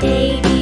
baby.